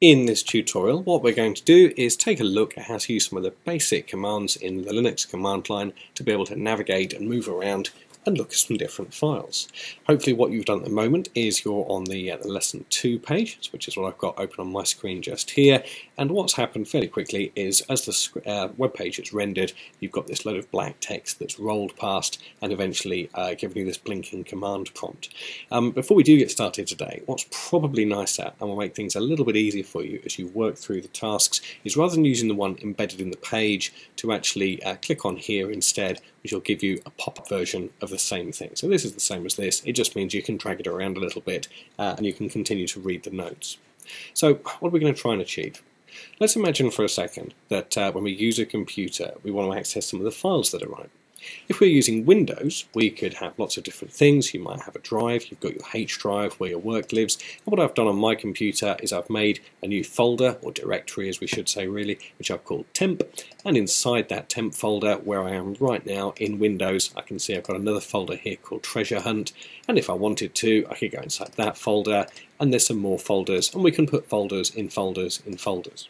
In this tutorial, what we're going to do is take a look at how to use some of the basic commands in the Linux command line to be able to navigate and move around and look at some different files. Hopefully what you've done at the moment is you're on the, uh, lesson 2 page, which is what I've got open on my screen just here, and what's happened fairly quickly is as the uh, web page is rendered, you've got this load of black text that's rolled past and eventually uh, giving you this blinking command prompt. Um, before we do get started today, what's probably nicer and will make things a little bit easier for you as you work through the tasks is rather than using the one embedded in the page to actually uh, click on here instead, which will give you a pop-up version of the same thing. So this is the same as this, it just means you can drag it around a little bit uh, and you can continue to read the notes. So what are we going to try and achieve? Let's imagine for a second that uh, when we use a computer we want to access some of the files that are on it. If we're using Windows, we could have lots of different things. You might have a drive, you've got your H drive where your work lives. And what I've done on my computer is I've made a new folder, or directory as we should say really, which I've called temp. And inside that temp folder, where I am right now in Windows, I can see I've got another folder here called treasure hunt. And if I wanted to, I could go inside that folder, and there's some more folders, and we can put folders in folders in folders.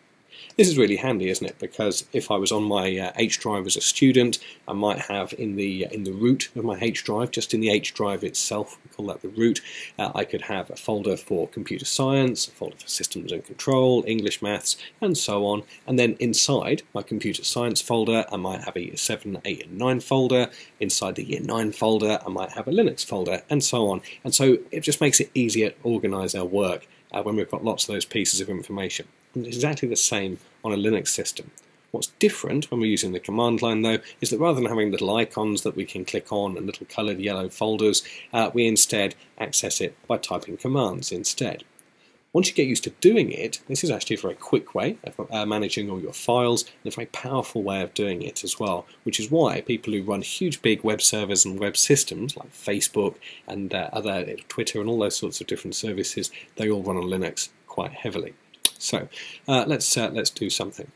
This is really handy, isn't it? Because if I was on my uh, H drive as a student, I might have in the uh, in the root of my H drive, just in the H drive itself, we call that the root, uh, I could have a folder for computer science, a folder for systems and control, English, maths, and so on. And then inside my computer science folder, I might have a year 7, 8, and 9 folder. Inside the year 9 folder, I might have a Linux folder, and so on. And so it just makes it easier to organize our work uh, when we've got lots of those pieces of information. And it's exactly the same on a Linux system. What's different when we're using the command line though is that rather than having little icons that we can click on and little coloured yellow folders, uh, we instead access it by typing commands instead. Once you get used to doing it, this is actually a very quick way of uh, managing all your files and a very powerful way of doing it as well, which is why people who run huge big web servers and web systems like Facebook and uh, other Twitter and all those sorts of different services, they all run on Linux quite heavily. So uh, let's, uh, let's do something.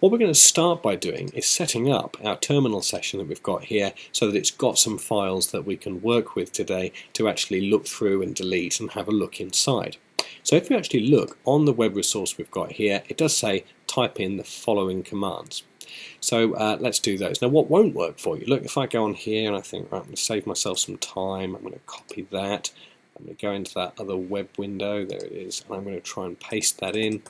What we're going to start by doing is setting up our terminal session that we've got here so that it's got some files that we can work with today to actually look through and delete and have a look inside. So if we actually look on the web resource we've got here, it does say type in the following commands. So uh, let's do those. Now what won't work for you, look if I go on here and I think right, I'm going to save myself some time, I'm going to copy that, I'm going to go into that other web window, there it is, and I'm going to try and paste that in.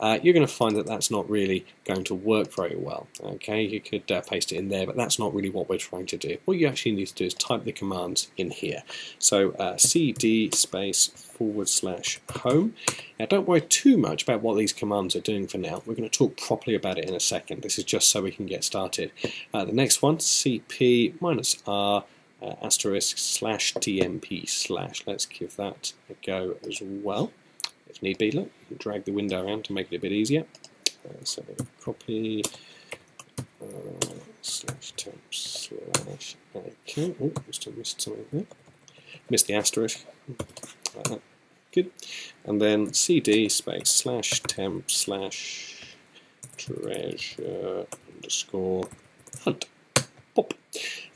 Uh, you're going to find that that's not really going to work very well. Okay, you could uh, paste it in there, but that's not really what we're trying to do. What you actually need to do is type the commands in here. So uh, cd space forward slash home. Now don't worry too much about what these commands are doing for now. We're going to talk properly about it in a second. This is just so we can get started. Uh, the next one, cp minus r uh, asterisk slash tmp slash. Let's give that a go as well. If need be, look, drag the window around to make it a bit easier. Uh, so copy uh, slash temp slash okay. Oh, just missed something there. Missed the asterisk. Good. And then cd space slash temp slash treasure underscore hunt.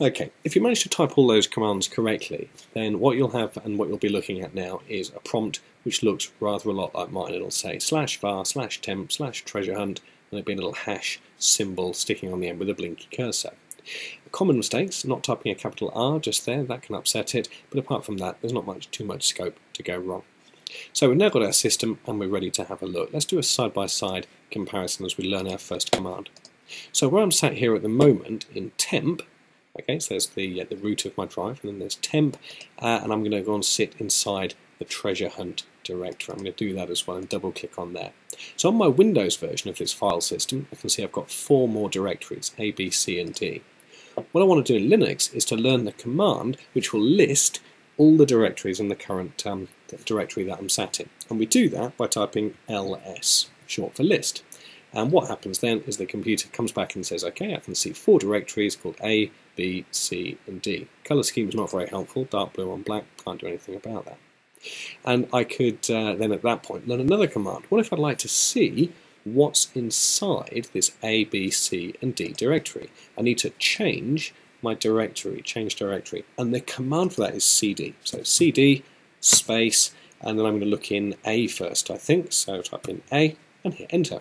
Okay, if you manage to type all those commands correctly, then what you'll have and what you'll be looking at now is a prompt which looks rather a lot like mine. It'll say slash var slash temp slash treasure hunt, and there'll be a little hash symbol sticking on the end with a blinky cursor. Common mistakes, not typing a capital R just there, that can upset it, but apart from that, there's not much too much scope to go wrong. So we've now got our system and we're ready to have a look. Let's do a side-by-side -side comparison as we learn our first command. So where I'm sat here at the moment in temp, okay, so there's the, uh, the root of my drive, and then there's temp, uh, and I'm going to go and sit inside the treasure hunt directory. I'm going to do that as well and double click on there. So on my Windows version of this file system, I can see I've got four more directories, A, B, C, and D. What I want to do in Linux is to learn the command which will list all the directories in the current um, directory that I'm sat in. And we do that by typing ls, short for list. And what happens then is the computer comes back and says, okay, I can see four directories called A, B, C, and D. Color scheme is not very helpful, dark blue on black, can't do anything about that. And I could uh, then at that point learn another command. What if I'd like to see what's inside this A, B, C, and D directory? I need to change my directory, change directory, and the command for that is cd. So cd space, and then I'm going to look in A first, I think. So type in A and hit enter.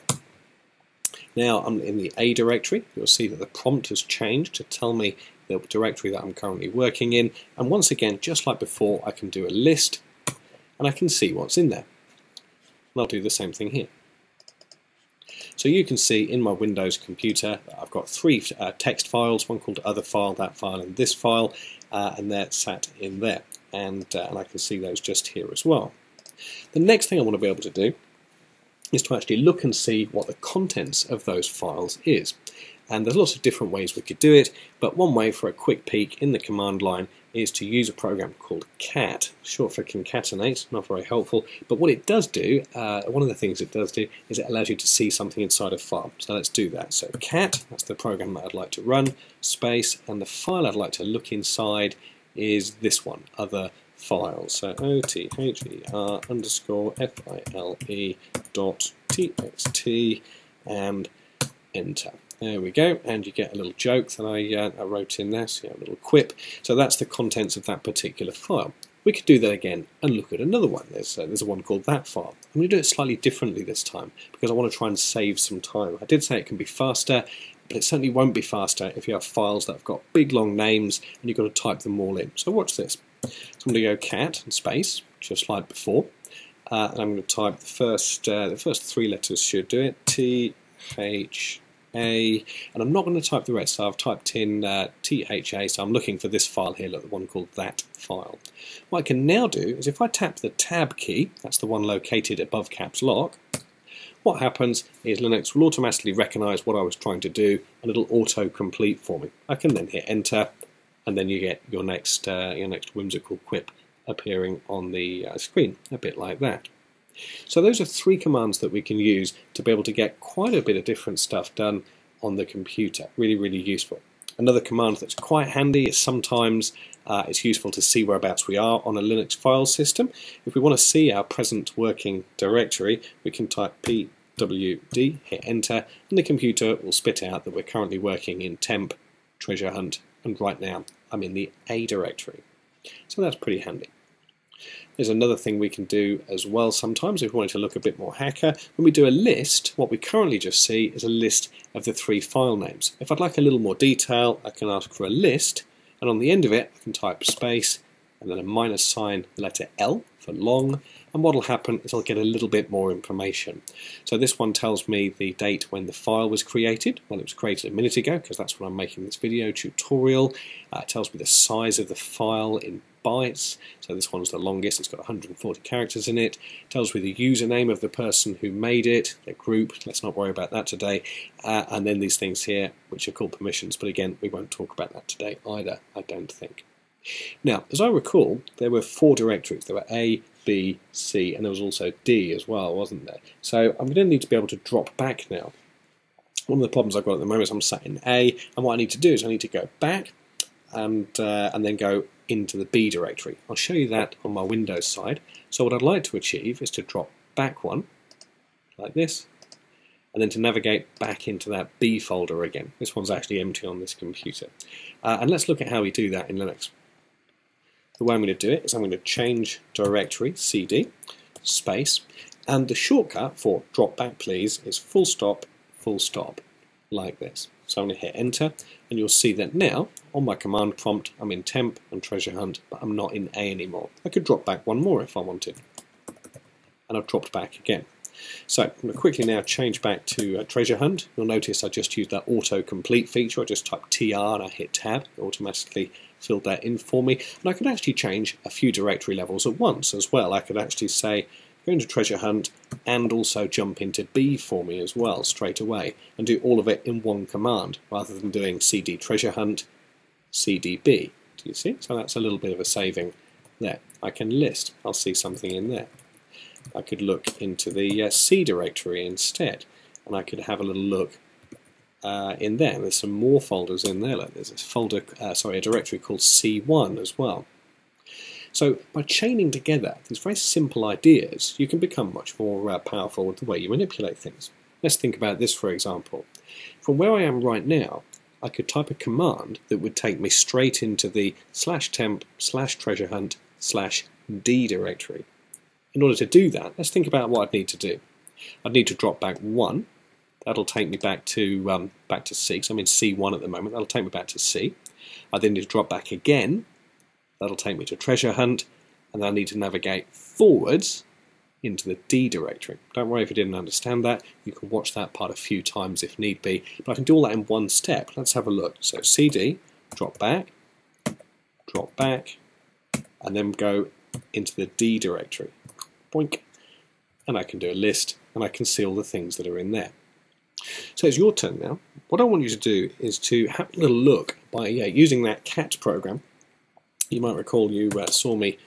Now I'm in the A directory. You'll see that the prompt has changed to tell me the directory that I'm currently working in. And once again, just like before, I can do a list and I can see what's in there. And I'll do the same thing here. So you can see in my Windows computer I've got three uh, text files, one called other file, that file and this file, uh, and they're sat in there. And, uh, and I can see those just here as well. The next thing I want to be able to do is to actually look and see what the contents of those files is. And there's lots of different ways we could do it, but one way for a quick peek in the command line is to use a program called cat, short for concatenate, not very helpful, but what it does do, uh, one of the things it does do, is it allows you to see something inside a file. So let's do that. So cat, that's the program that I'd like to run, space, and the file I'd like to look inside is this one, other files. So O-T-H-E-R underscore F-I-L-E dot T-X-T and enter. There we go, and you get a little joke that I, uh, I wrote in there, so a little quip. So that's the contents of that particular file. We could do that again and look at another one. There's, uh, there's a one called that file. I'm going to do it slightly differently this time because I want to try and save some time. I did say it can be faster, but it certainly won't be faster if you have files that have got big long names and you've got to type them all in. So watch this. So I'm going to go cat and space, just like before, uh, and I'm going to type the first uh, the first three letters should do it. T H A, and I'm not going to type the rest. So I've typed in uh, THA, so I'm looking for this file here, the one called that file. What I can now do is if I tap the Tab key, that's the one located above caps lock, what happens is Linux will automatically recognize what I was trying to do and it'll auto-complete for me. I can then hit enter and then you get your next, uh, your next whimsical quip appearing on the uh, screen, a bit like that. So those are three commands that we can use to be able to get quite a bit of different stuff done on the computer. Really, really useful. Another command that's quite handy is sometimes uh, it's useful to see whereabouts we are on a Linux file system. If we want to see our present working directory, we can type pwd, hit enter, and the computer will spit out that we're currently working in temp, treasure hunt, and right now I'm in the A directory. So that's pretty handy. There's another thing we can do as well sometimes if we wanted to look a bit more hacker. When we do a list, what we currently just see is a list of the three file names. If I'd like a little more detail, I can ask for a list, and on the end of it, I can type space and then a minus sign, the letter L for long, and what will happen is I'll get a little bit more information. So this one tells me the date when the file was created, well it was created a minute ago because that's when I'm making this video tutorial. Uh, it tells me the size of the file in bytes, so this one's the longest, it's got 140 characters in it. it tells me the username of the person who made it, their group, let's not worry about that today, uh, and then these things here which are called permissions, but again we won't talk about that today either, I don't think. Now, as I recall, there were four directories. There were A, B, C, and there was also D as well, wasn't there? So I'm going to need to be able to drop back now. One of the problems I've got at the moment is I'm sat in A, and what I need to do is I need to go back and, uh, and then go into the B directory. I'll show you that on my Windows side. So what I'd like to achieve is to drop back one, like this, and then to navigate back into that B folder again. This one's actually empty on this computer. Uh, and let's look at how we do that in Linux. The way I'm going to do it is I'm going to change directory, cd, space, and the shortcut for drop back please is full stop, full stop, like this. So I'm going to hit enter, and you'll see that now, on my command prompt, I'm in temp and treasure hunt, but I'm not in A anymore. I could drop back one more if I wanted. And I've dropped back again. So I'm going to quickly now change back to uh, treasure hunt. You'll notice I just used that auto-complete feature. I just typed TR and I hit tab. It automatically filled that in for me. And I can actually change a few directory levels at once as well. I could actually say, go into treasure hunt and also jump into B for me as well straight away and do all of it in one command rather than doing cd treasure hunt cdb. Do you see? So that's a little bit of a saving there. I can list. I'll see something in there. I could look into the uh, C directory instead and I could have a little look uh, in there. There's some more folders in there. Like there's a folder, uh, sorry, a directory called C1 as well. So by chaining together these very simple ideas, you can become much more uh, powerful with the way you manipulate things. Let's think about this for example. From where I am right now, I could type a command that would take me straight into the slash temp slash treasure hunt slash D directory in order to do that, let's think about what I'd need to do. I'd need to drop back one. That'll take me back to um, back to C. I'm in C1 at the moment. That'll take me back to C. I then need to drop back again. That'll take me to treasure hunt, and I need to navigate forwards into the D directory. Don't worry if you didn't understand that. You can watch that part a few times if need be. But I can do all that in one step. Let's have a look. So CD, drop back, drop back, and then go into the D directory. Boink. And I can do a list, and I can see all the things that are in there. So it's your turn now. What I want you to do is to have a little look by yeah, using that cat program. You might recall you uh, saw me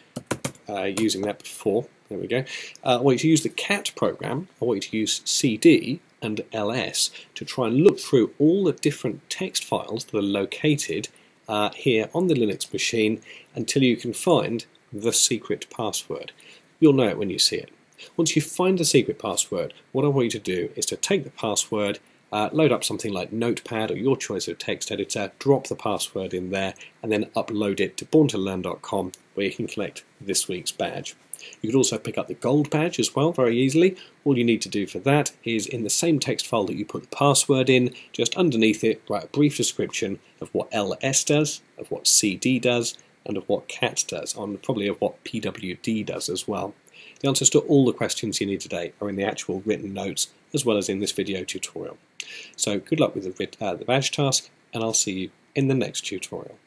uh, using that before. There we go. Uh, I want you to use the cat program. I want you to use CD and ls to try and look through all the different text files that are located uh, here on the Linux machine until you can find the secret password. You'll know it when you see it. Once you find the secret password, what I want you to do is to take the password, uh, load up something like Notepad or your choice of text editor, drop the password in there, and then upload it to borntolearn.com where you can collect this week's badge. You could also pick up the gold badge as well very easily. All you need to do for that is in the same text file that you put the password in, just underneath it write a brief description of what ls does, of what cd does, and of what cat does, and probably of what pwd does as well. The answers to all the questions you need today are in the actual written notes as well as in this video tutorial. So good luck with the, uh, the badge task and I'll see you in the next tutorial.